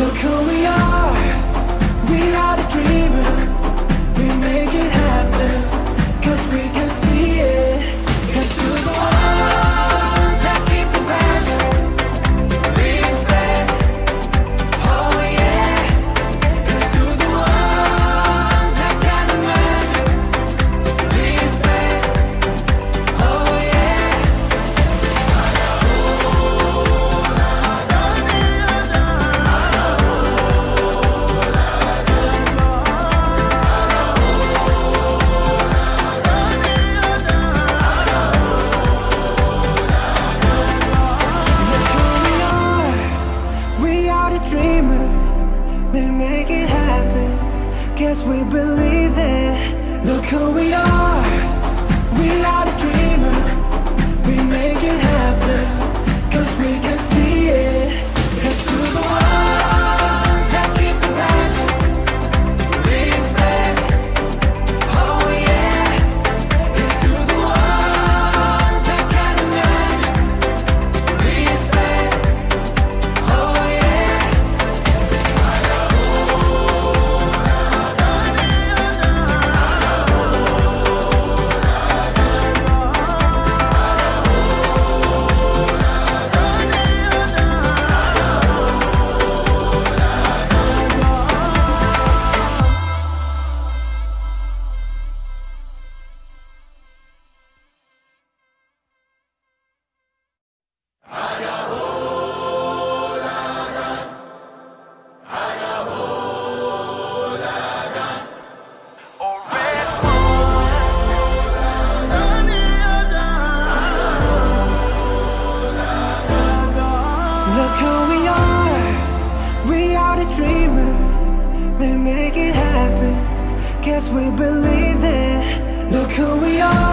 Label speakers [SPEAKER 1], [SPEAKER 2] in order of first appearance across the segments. [SPEAKER 1] Look who we we believe it. Look who we are.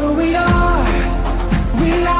[SPEAKER 1] who we are. We are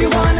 [SPEAKER 1] you want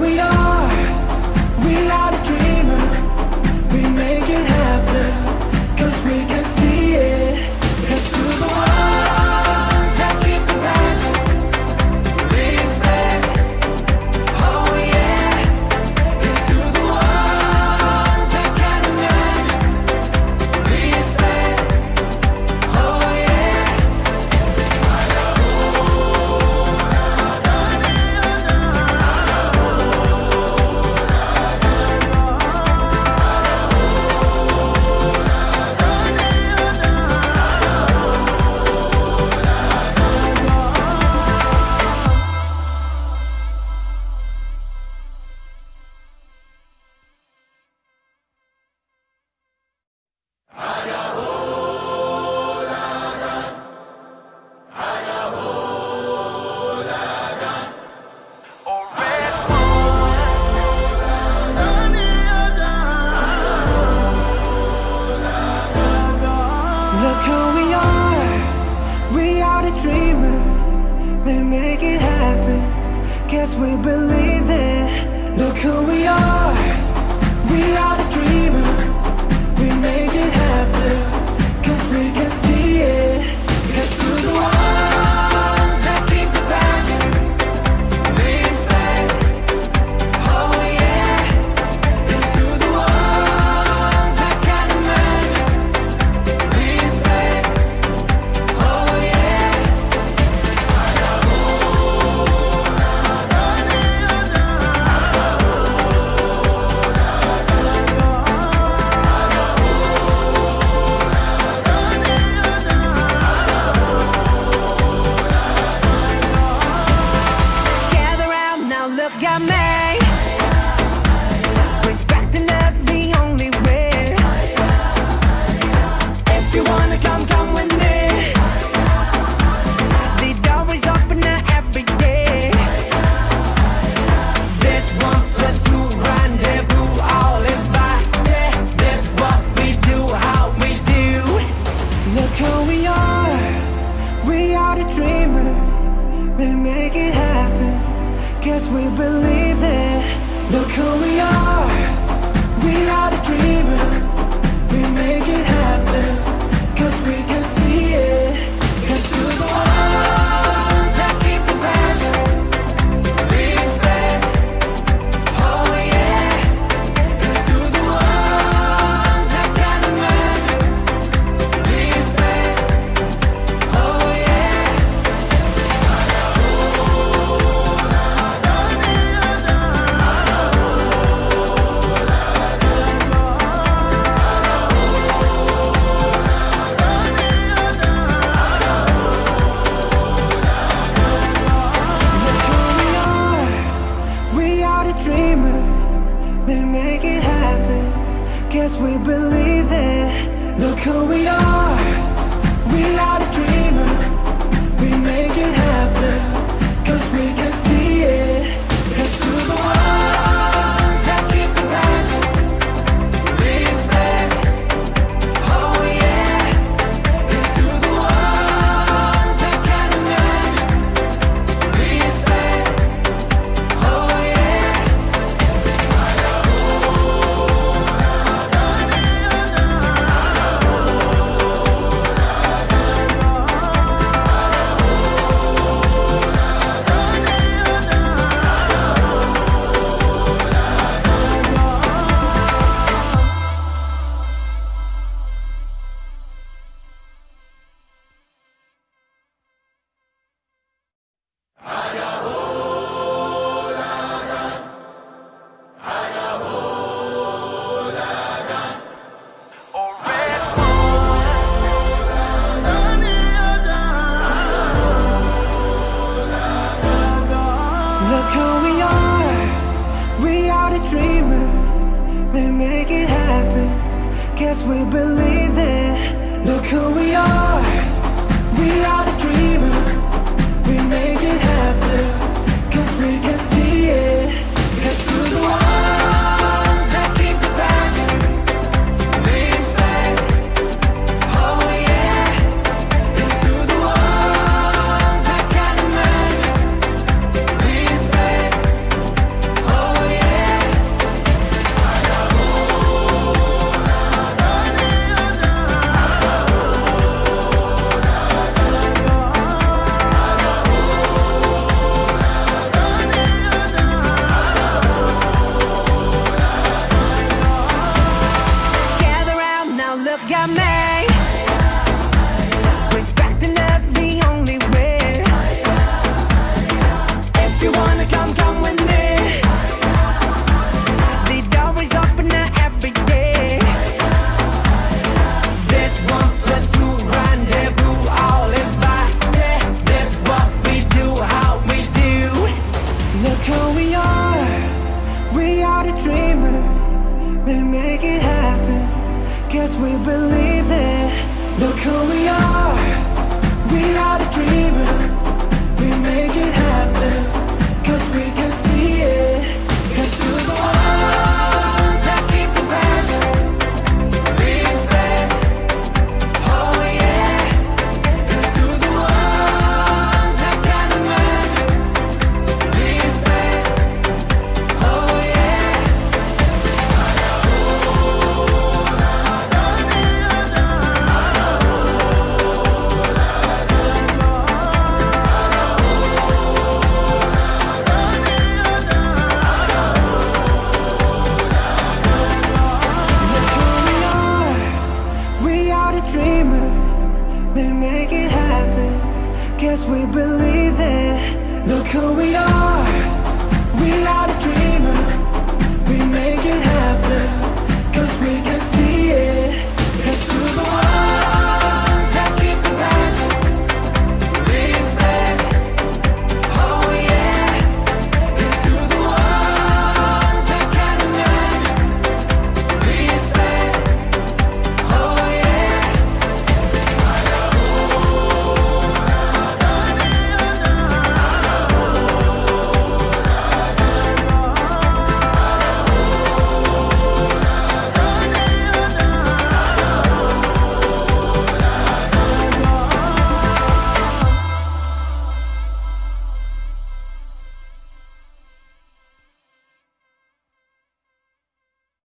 [SPEAKER 1] we are the dreamers. We make it happen, cause we can.